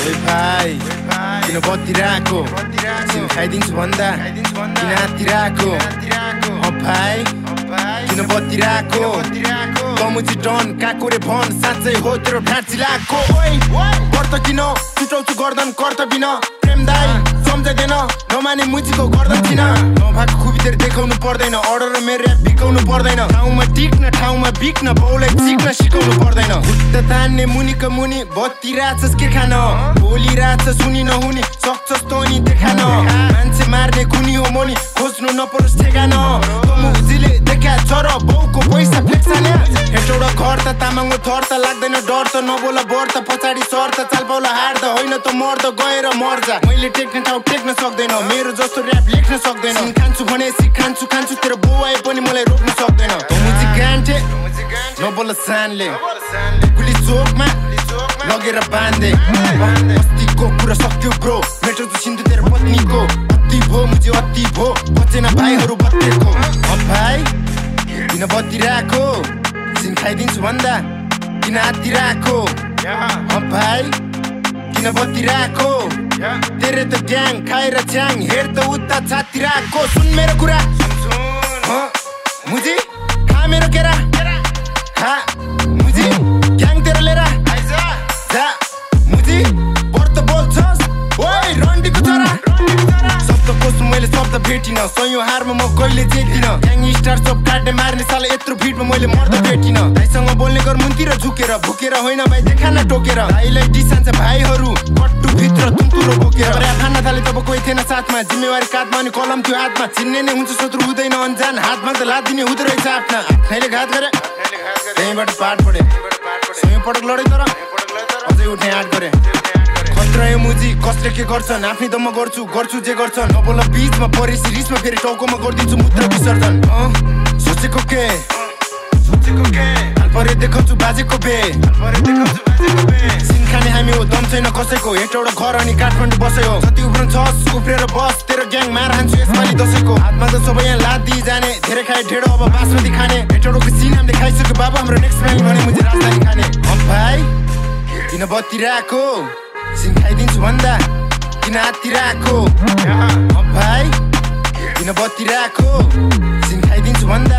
भाइ किन बत्तिरहेको सिम खाइदिन्छु भन्दा किन हातिरहेको भाइ किन बत्तिरहेको कमुची डन काकोरे भन साँच्चै हो तेरो ढाँची लगाएको ओइ किन छुटाउँछु गर्दन कर्तबिन प्रेम सम्झँदैन नमाने मुचीको गर्दन नभएको खुबी देखाउनु पर्दैन अर्डर मेरो ऱ्याप बिकाउनु पर्दैन ठाउँमा टिक्न ठाउँमा बिक्न बाउलाई चिक्न सिकाउनु पर्दैन तान्ने मुनिको मुनि बत्ती राछस् के खान बोली राछ सुनि नहुने सक्छस् तँ देखान मान्छे मार्ने कुनी हो मोनी खोज्नु नपरोस् ठेगान देखा चर बाउको पैसा फ्लेक्सान हेटौडा घर त तामाङको थर त लाग्दैन डर त नबोल बर त पछाडि सर त चाल हार त होइन त मर्द गएर मर्जा मैले टेक्ने ठाउँ टेक्न सक्दैन मेरो जस्तो ऱ्याप लेख्न सक्दैन खान्छु भने सिक खान्छु तेरो आए पनि मलाई रोक्न सक्दैन मुजी गान्ठे नबोल सानले। गुली चोकमा लगेर बाँधे। अस्तिको कुरा सक्यो ब्रो। मेट्रो त सिन्धु तेरो पत्नीको। अति भो मुझे अति भो। बचेन भाइहरू खाइदिन्छु भन्दा किन अ भाइ किन बत्तिरहेको तेरे त ग्याङ खाएर च्याङ हेर त उता छातिरहेको सुन मेरो कुरा मुजी खा मेरो केरा सयौँ हारमा म कहिले जेतिन ग्याङ स्टार सब काट्ने मार्ने साल यत्रो भिडमा मैले मर्द भेटिन। भाइसँग बोल्ने गर मुन्तिर झुकेर भुकेर होइन भाइ देखान टोकेर। भाइलाई डिसान्छ भाइहरू कट्टु भित्र तुन्तुरो बोकेर। खान थाले तब कोही थिएन साथमा। जिम्मेवारी काँधमा अनि कलम थियो हातमा। चिन्ने नै हुन्छ शत्रु हुँदैन अन्जान। हातमा त लादिने हुँदो रहेछ आफ्ना। आफ्नैले घात गरे। त्यहीँबाट पाठ पढे। पटक लडे तर। अझै उठ्ने आँट गरे। खतरा मुजी कसले के गर्छन्? आफ्नै दममा गर्छु गर्छु जे गर्छन्। नबोल बिचमा परेसी रिसमा फेरि टाउकोमा गरिदिन्छु मूत्र विसर्जन। सोचेको के? सोचेको के? परे देखाउँछु बाजेको बे। सिन खाने हामी हो दम छैन कसैको। हेटौडा घर अनि काठमाडौँ बसे हो जति उफ्रन छस् उफ्रेर बस तेरो ग्याङ मार हान्छु यसपालि दसैँको। हातमा त सबै यहाँ लादी जाने धेरै खाए ढेडो अब बासमती खाने। हेटौडोको सिन हामीले खाइसक्यो बाबा हाम्रो नेक्स्ट प्लान भने मुझे राजधानी खाने। भाइ किन बत्तिरहेको सिन खाइदिन्छु भन्दा किन हातिरहेको अँ भाइ किन बत्तिरहेको सिन खाइदिन्छु भन्दा